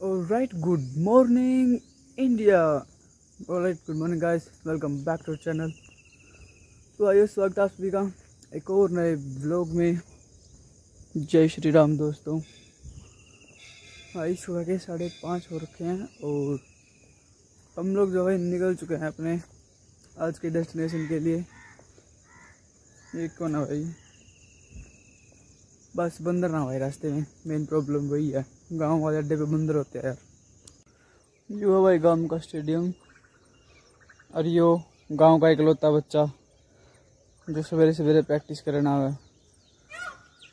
Alright, good morning India. Alright, good morning guys. Welcome back to channel. तो आइए स्वागत आप सभी का एक और नए ब्लॉग में जय श्री राम दोस्तों भाई सुबह के साढ़े पाँच हो रखे हैं और हम लोग जो है निकल चुके हैं अपने आज के डेस्टिनेशन के लिए ये कौन है भाई बस बंदर ना भाई रास्ते में मेन प्रॉब्लम वही है गाँव वाले अड्डे पे बंदर होते हैं यार। यो है भाई गाँव का स्टेडियम। और यो गाँव का इकलौता बच्चा जो सवेरे सवेरे प्रैक्टिस करना है।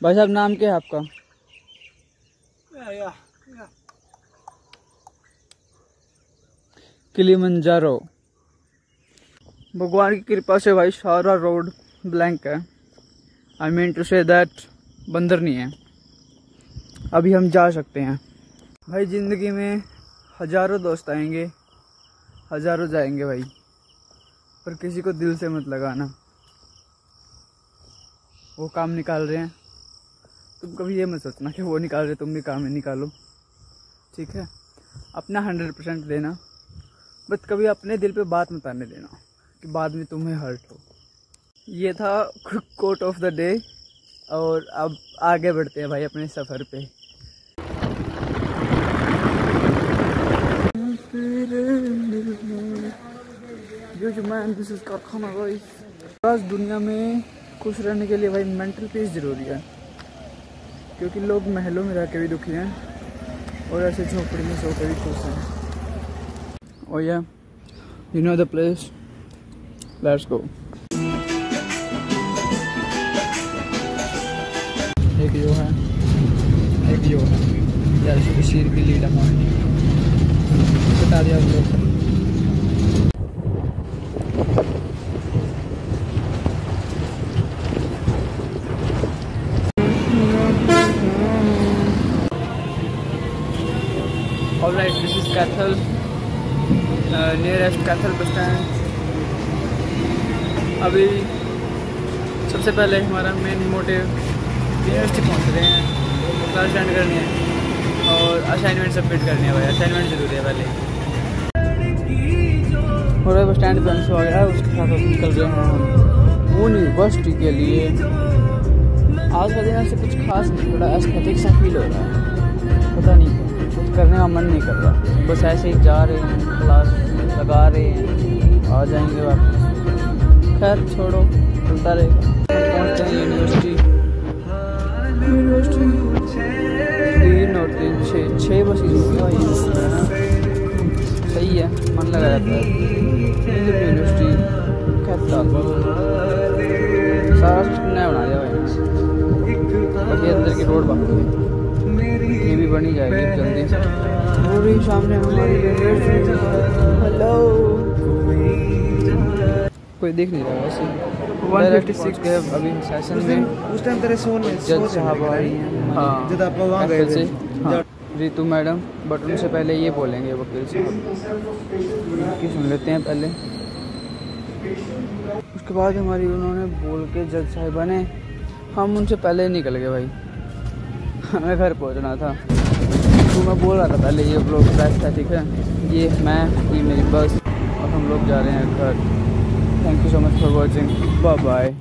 भाई साहब नाम क्या है आपका? किलीमंजारो। भगवान की कृपा से भाई सारा रोड ब्लैंक है। I mean to say that बंदर नहीं है। अभी हम जा सकते हैं। भाई, ज़िंदगी में हज़ारों दोस्त आएँगे, हज़ारों जाएँगे भाई, पर किसी को दिल से मत लगाना। वो काम निकाल रहे हैं। तुम कभी ये मत सोचना कि वो निकाल रहे, तुम भी काम निकालो। ठीक है? अपना हंड्रेड परसेंट देना, बट कभी अपने दिल पे बात मत आने देना कि बाद में तुम्हें हर्ट हो। ये था कोट ऑफ़ द डे, और अब आगे बढ़ते हैं भाई अपने सफ़र पे। आज दुनिया में खुश रहने के लिए भाई मेंटल पीस ज़रूरी है। क्योंकि लोग महलों में रह के भी दुखी हैं और ऐसे झोपड़ी में सो के भी खुश हैं। और या you know the place let's go एक यो है। एक यो है। जैसे शीर की लीड हमारी बता दिया आप लोग Alright, this is Cathal, uh. अभी सबसे पहले हमारा मेन मोटिव यूनिवर्सिटी पहुँच रहे हैं। क्लास स्टैंड करनी है। और असाइनमेंट सबमिट करने है भाई असाइनमेंट ज़रूरी है पहले। और बस स्टैंड पे हो गया उसके साथ निकल रहे हैं यूनिवर्सिटी के लिए। आज का दिन ऐसे कुछ खास नहीं थोड़ा एस्थेटिक सा फील हो रहा है। पता नहीं कुछ करने का मन नहीं कर रहा। बस ऐसे ही जा रहे हैं क्लास लगा रहे हैं आ जाएँगे वापस। खैर छोड़ो चलता रहेगा। पहुँचते हैं यूनिवर्सिटी यूनिवर्सिटी है मन लगा रहता है। यूनिवर्सिटी कहता सारा नया बना दिया भाई। अभी अंदर की रोड बाकी है ये भी बनी जाएगी जल्दी। ही सामने हमारी हेलो कोई देख नहीं रहा वैसे। वन फिफ्टी सिक्स अभी सेशन में। उस टाइम तेरे सोन में जज साहब आ रही हैं। हाँ। जब आप वहाँ गए थे। हाँ। रितु मैडम बट उनसे पहले ये बोलेंगे वकील साहब। की सुन लेते हैं पहले। उसके बाद हमारी उन्होंने बोल के जज साहिबा ने हम उनसे पहले निकल गए भाई। हमें घर पहुँचना था। तो मैं बोल रहा था पहले ये लोग बेस्ट है ठीक है? ये मैं, ये मेरी बस। और हम लोग जा रहे हैं घर। Thank you so much for watching bye bye